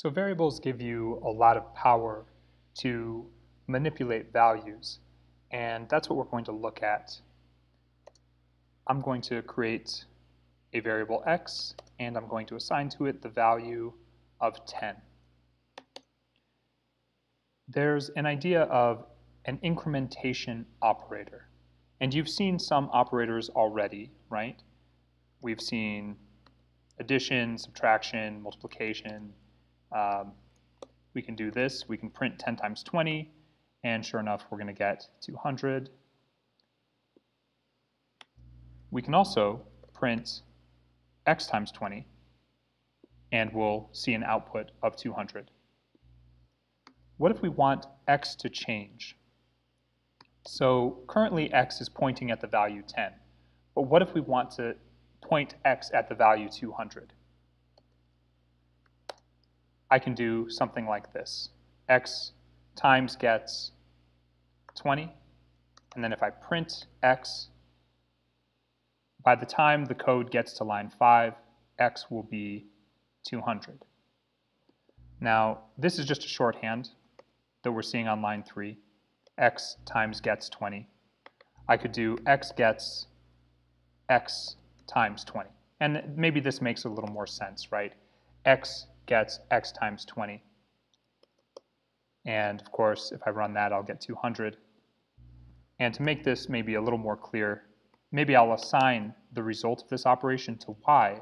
So variables give you a lot of power to manipulate values, and that's what we're going to look at. I'm going to create a variable x, and I'm going to assign to it the value of 10. There's an idea of an incrementation operator. And you've seen some operators already, right? We've seen addition, subtraction, multiplication, um, we can do this. We can print 10 times 20, and sure enough, we're going to get 200. We can also print x times 20, and we'll see an output of 200. What if we want x to change? So currently x is pointing at the value 10, but what if we want to point x at the value 200? I can do something like this. x times gets 20, and then if I print x, by the time the code gets to line 5, x will be 200. Now, this is just a shorthand that we're seeing on line 3. x times gets 20. I could do x gets x times 20. And maybe this makes a little more sense, right? x gets x times 20. And of course, if I run that, I'll get 200. And to make this maybe a little more clear, maybe I'll assign the result of this operation to y,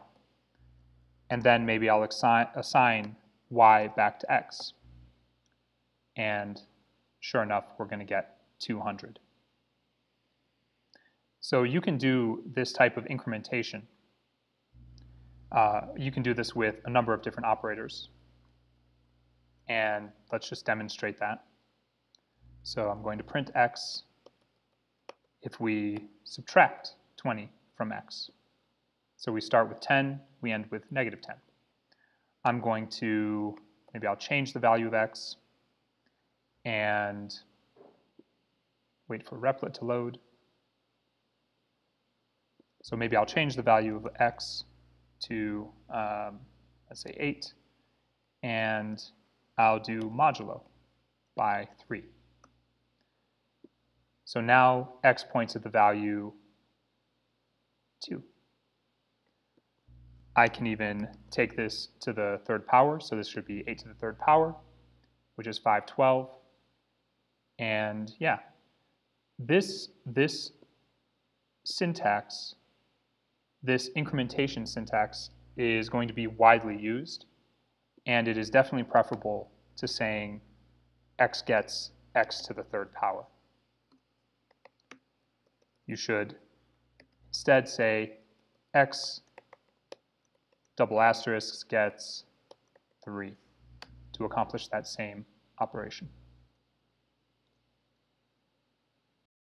and then maybe I'll assign, y back to x. And sure enough, we're going to get 200. So you can do this type of incrementation uh, you can do this with a number of different operators. And let's just demonstrate that. So I'm going to print x if we subtract 20 from x. So we start with 10, we end with negative 10. I'm going to, maybe I'll change the value of x and wait for Replit to load. So maybe I'll change the value of x to, um, let's say, 8, and I'll do modulo by 3. So now x points at the value 2. I can even take this to the third power, so this should be 8 to the third power, which is 512. And yeah, this, this syntax this incrementation syntax is going to be widely used, and it is definitely preferable to saying x gets x to the third power. You should instead say x double asterisk gets 3 to accomplish that same operation.